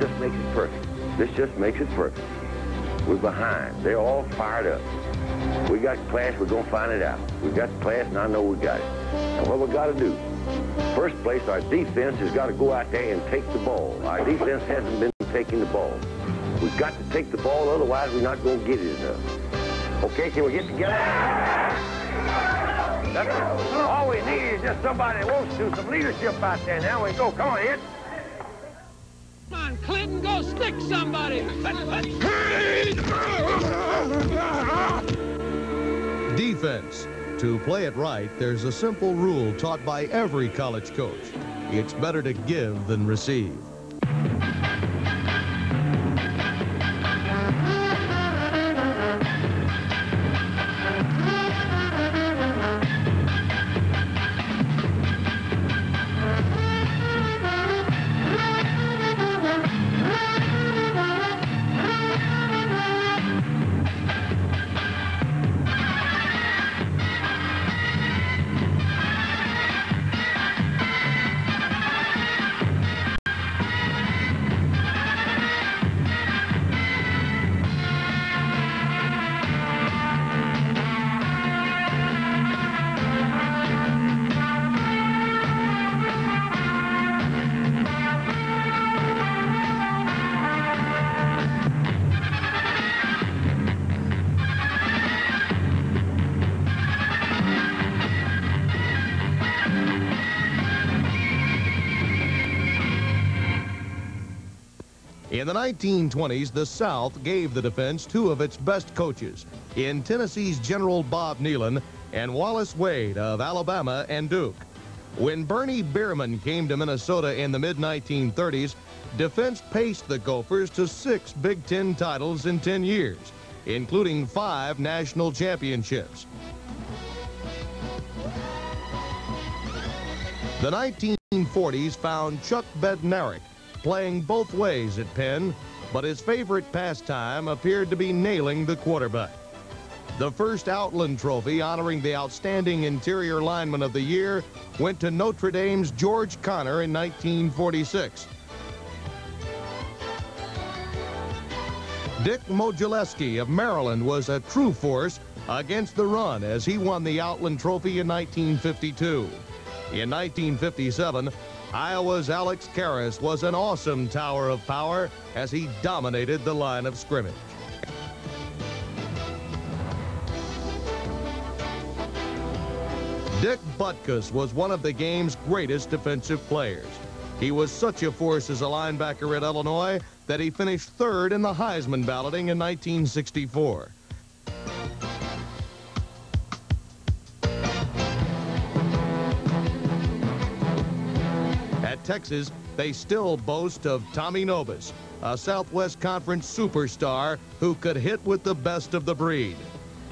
just makes it perfect. This just makes it perfect. We're behind. They're all fired up. We got class, we're going to find it out. We got class, and I know we got it. And what we got to do, first place, our defense has got to go out there and take the ball. Our defense hasn't been taking the ball. We've got to take the ball, otherwise we're not going to get it enough. Okay, can we get together? That's all we need is just somebody that wants to, do some leadership out there. Now we go. Come on, Ed. Come on, Clinton, go stick somebody. Defense. To play it right, there's a simple rule taught by every college coach. It's better to give than receive. In the 1920s, the South gave the defense two of its best coaches in Tennessee's General Bob Neyland and Wallace Wade of Alabama and Duke. When Bernie Bierman came to Minnesota in the mid-1930s, defense paced the Gophers to six Big Ten titles in 10 years, including five national championships. The 1940s found Chuck Bednarik playing both ways at Penn, but his favorite pastime appeared to be nailing the quarterback. The first Outland Trophy honoring the outstanding interior lineman of the year went to Notre Dame's George Connor in 1946. Dick Modzelewski of Maryland was a true force against the run as he won the Outland Trophy in 1952. In 1957, Iowa's Alex Karras was an awesome tower of power as he dominated the line of scrimmage. Dick Butkus was one of the game's greatest defensive players. He was such a force as a linebacker at Illinois that he finished third in the Heisman balloting in 1964. Texas, they still boast of Tommy Nobis, a Southwest Conference superstar who could hit with the best of the breed.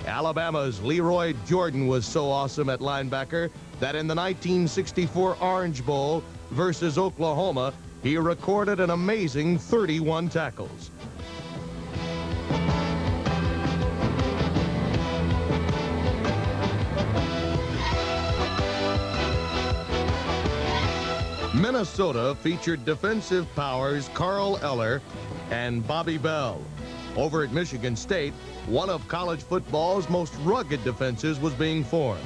Alabama's Lee Roy Jordan was so awesome at linebacker that in the 1964 Orange Bowl versus Oklahoma, he recorded an amazing 31 tackles. Minnesota featured defensive powers Carl Eller and Bobby Bell. Over at Michigan State, one of college football's most rugged defenses was being formed,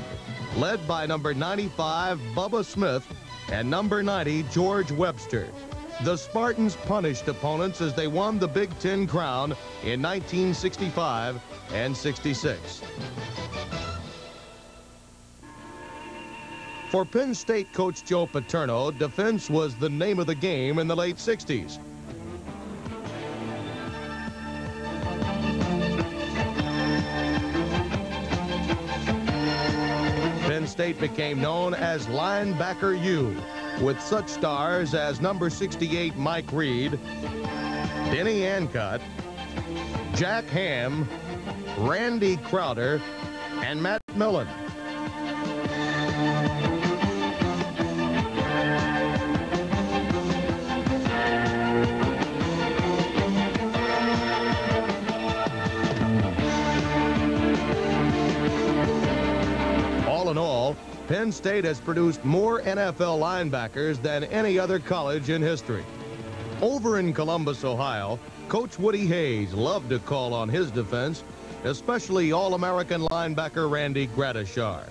led by number 95 Bubba Smith and number 90 George Webster. The Spartans punished opponents as they won the Big Ten crown in 1965 and 66. For Penn State coach Joe Paterno, defense was the name of the game in the late 60s. Penn State became known as Linebacker U, with such stars as number 68 Mike Reid, Denny Onkotz, Jack Ham, Randy Crowder, and Matt Millen. Penn State has produced more NFL linebackers than any other college in history. Over in Columbus, Ohio, Coach Woody Hayes loved to call on his defense, especially All-American linebacker Randy Gradishar.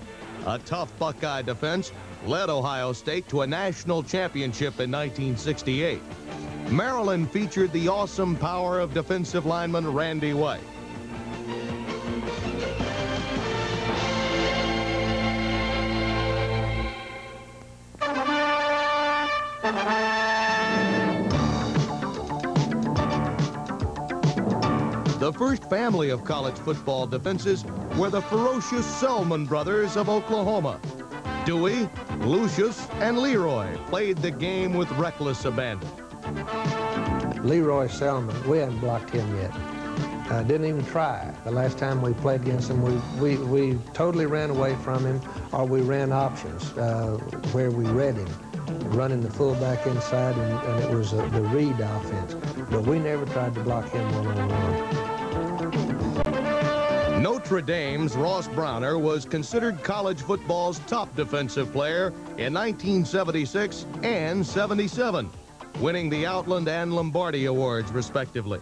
A tough Buckeye defense led Ohio State to a national championship in 1968. Maryland featured the awesome power of defensive lineman Randy White. The first family of college football defenses were the ferocious Selmon brothers of Oklahoma. Dewey, Lucius, and Lee Roy played the game with reckless abandon. Lee Roy Selmon, we hadn't blocked him yet. Uh, didn't even try. The last time we played against him, we, we, we totally ran away from him, or we ran options uh, where we read him, running the fullback inside, and, and it was the read offense. But we never tried to block him one-on-one. Notre Dame's Ross Browner was considered college football's top defensive player in 1976 and 77, winning the Outland and Lombardi Awards, respectively.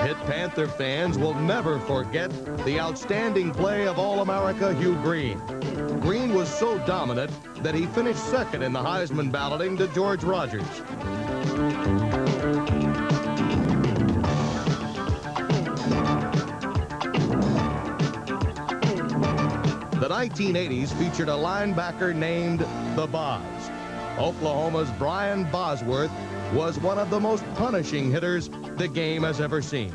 Pitt Panther fans will never forget the outstanding play of All-America Hugh Green. Green was so dominant that he finished second in the Heisman balloting to George Rogers. 1980s featured a linebacker named the Boz. Oklahoma's Brian Bosworth was one of the most punishing hitters the game has ever seen.